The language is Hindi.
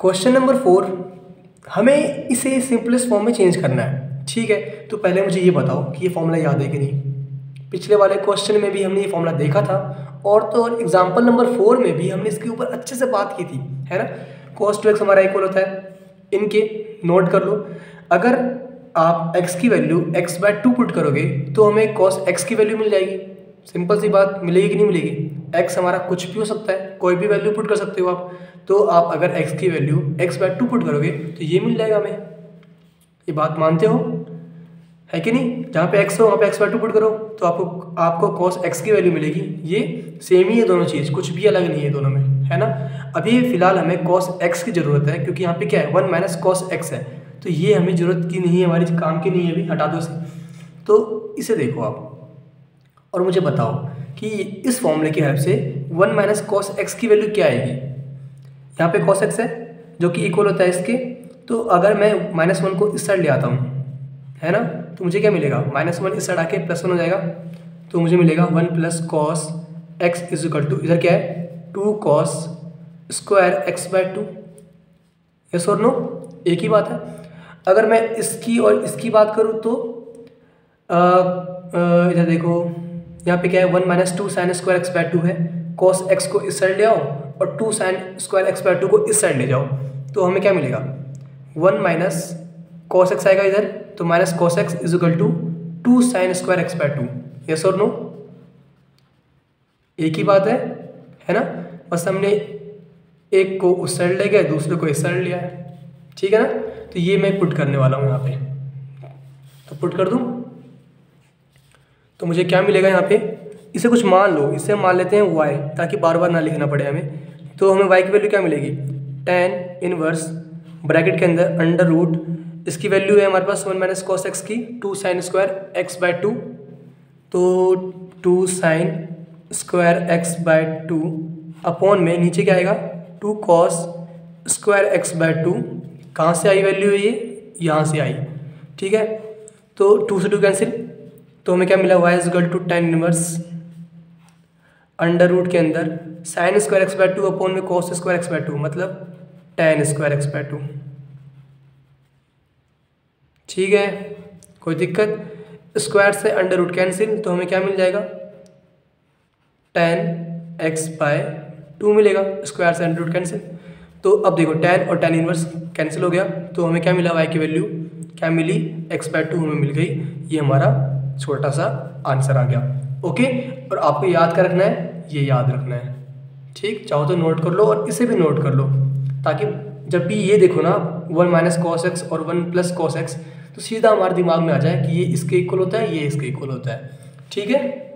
क्वेश्चन नंबर फोर हमें इसे सिंपलेस्ट फॉर्म में चेंज करना है। ठीक है तो पहले मुझे ये बताओ कि ये फॉर्मूला याद है कि नहीं? पिछले वाले क्वेश्चन में भी हमने ये फॉर्मूला देखा था, और तो और एग्ज़ाम्पल नंबर फोर में भी हमने इसके ऊपर अच्छे से बात की थी, है ना? कॉस टू एक्स हमारा इक्वल होता है। इनके नोट कर लो। अगर आप x की value x by two put करोगे तो हमें कॉस x की वैल्यू मिल जाएगी। सिंपल सी बात, मिलेगी कि नहीं मिलेगी? X हमारा कुछ भी हो सकता है, कोई भी वैल्यू पुट कर सकते हो आप। तो आप अगर x की value x by two put करोगे तो ये मिल जाएगा हमें। ये बात मानते हो? है कि नहीं? जहाँ पे x हो, वहाँ पे x बाय टू पुट करो तो आपको आपको कॉस x की वैल्यू मिलेगी। ये सेम ही है दोनों चीज़, कुछ भी अलग नहीं है दोनों में, है ना? अभी फ़िलहाल हमें कॉस x की ज़रूरत है, क्योंकि यहाँ पे क्या है वन माइनस कॉस एक्स है। तो ये हमें ज़रूरत की नहीं है, हमारी काम की नहीं है अभी, हटा दो इसे। तो इसे देखो आप, और मुझे बताओ कि इस फॉर्मूले की हेल्प से वन माइनस कॉस एक्स की वैल्यू क्या आएगी? यहाँ पे कॉस एक्स है, जो कि इक्वल होता है इसके। तो अगर मैं माइनस वन को इस साइड ले आता हूँ, है ना? तो मुझे क्या मिलेगा? माइनस वन इस साइड आके प्लस वन हो जाएगा। तो मुझे मिलेगा one plus cos x is equal to इधर क्या है? Two cos square x by two yes और नो एक ही बात है। अगर मैं इसकी और इसकी बात करूँ तो इधर देखो, यहाँ पे क्या है? One minus two sine square x by two है। कॉस एक्स को इस साइड ले आओ। और two sine square x by two को इस साइड ले जाओ तो हमें क्या मिलेगा? वन माइनस कॉस एक्स आएगा इधर तो minus cos x is equal to two sine square x by two yes और नो एक ही बात है है ना? बस हमने एक को उस साइड ले गए, दूसरे को इस साइड लिया है। ठीक है ना? तो ये मैं पुट करने वाला हूँ यहाँ पे। तो पुट कर दूँ? तो मुझे क्या मिलेगा यहाँ पे? इसे कुछ मान लो, इसे मान लेते हैं वाई ताकि बार बार ना लिखना पड़े हमें। तो हमें वाई की वैल्यू क्या मिलेगी? टेन इनवर्स ब्रैकेट के अंदर अंडर रूट इसकी वैल्यू है हमारे पास वन माइनस कॉस एक्स की two sine square x by two तो two sine square x by two upon में नीचे क्या आएगा? Two cos square x by two कहाँ से आई वैल्यू है ये? यहाँ से आई। ठीक है? तो टू से टू कैंसिल तो हमें क्या मिला? Y equal to tan inverse under root के अंदर sine square x by two upon में cos square x by two मतलब tan square x by two ठीक है? कोई दिक्कत? स्क्वायर से अंडर रूट कैंसिल तो हमें क्या मिल जाएगा? टेन एक्स बाय टू मिलेगा स्क्वायर से अंडर रूट कैंसिल तो अब देखो टेन और टेन इनवर्स कैंसिल हो गया तो हमें क्या मिला? वाई की वैल्यू क्या मिली? एक्स बाय टू हमें मिल गई। ये हमारा छोटा सा आंसर आ गया। ओके और आपको याद कर रखना है ये याद रखना है। ठीक? चाहो तो नोट कर लो और इसे भी नोट कर लो। ताकि जब भी ये देखो ना वन माइनस कॉस एक्स और वन प्लस कॉस एक्स तो सीधा हमारे दिमाग में आ जाए कि ये इसके इक्वल होता है, ये इसके इक्वल होता है। ठीक है?